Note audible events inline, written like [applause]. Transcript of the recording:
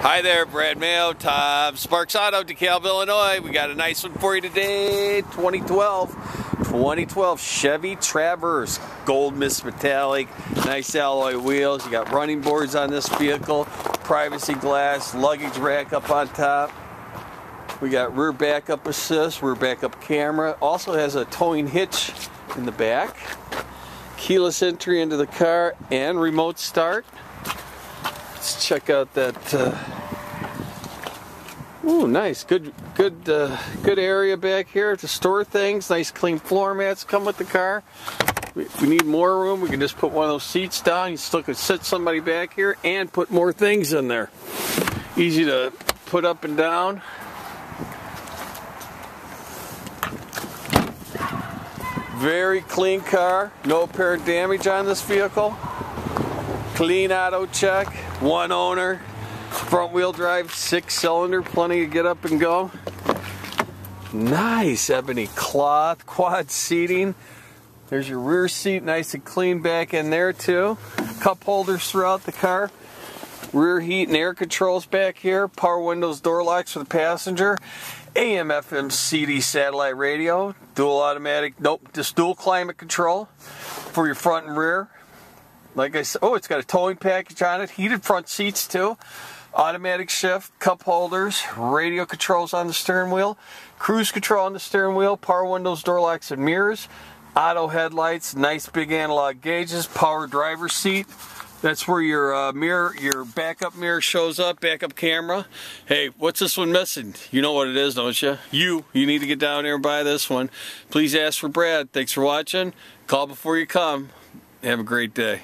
Hi there, Brad Mayo, Tom Sparks Auto, DeKalb, Illinois. We got a nice one for you today, 2012. 2012 Chevy Traverse, gold mist metallic, nice alloy wheels. You got running boards on this vehicle, privacy glass, luggage rack up on top. We got rear backup assist, rear backup camera. Also has a towing hitch in the back. Keyless entry into the car and remote start. Let's check out that. Uh, ooh, nice, good, good, uh, good area back here to store things. Nice, clean floor mats come with the car. If we need more room, we can just put one of those seats down. You still can sit somebody back here and put more things in there. Easy to put up and down. Very clean car, no apparent damage on this vehicle. Clean auto check, one owner, front wheel drive, six cylinder, plenty to get up and go. Nice ebony cloth, [laughs] quad seating. There's your rear seat, nice and clean back in there too. Cup holders throughout the car. Rear heat and air controls back here. Power windows, door locks for the passenger. AM, FM, CD satellite radio. Dual automatic, nope, just dual climate control for your front and rear. Like I said, oh, it's got a towing package on it, heated front seats too, automatic shift, cup holders, radio controls on the steering wheel, cruise control on the steering wheel, power windows, door locks, and mirrors, auto headlights, nice big analog gauges, power driver seat. That's where your uh, mirror, your backup mirror shows up, backup camera. Hey, what's this one missing? You know what it is, don't you? You, you need to get down here and buy this one. Please ask for Brad. Thanks for watching. Call before you come. Have a great day.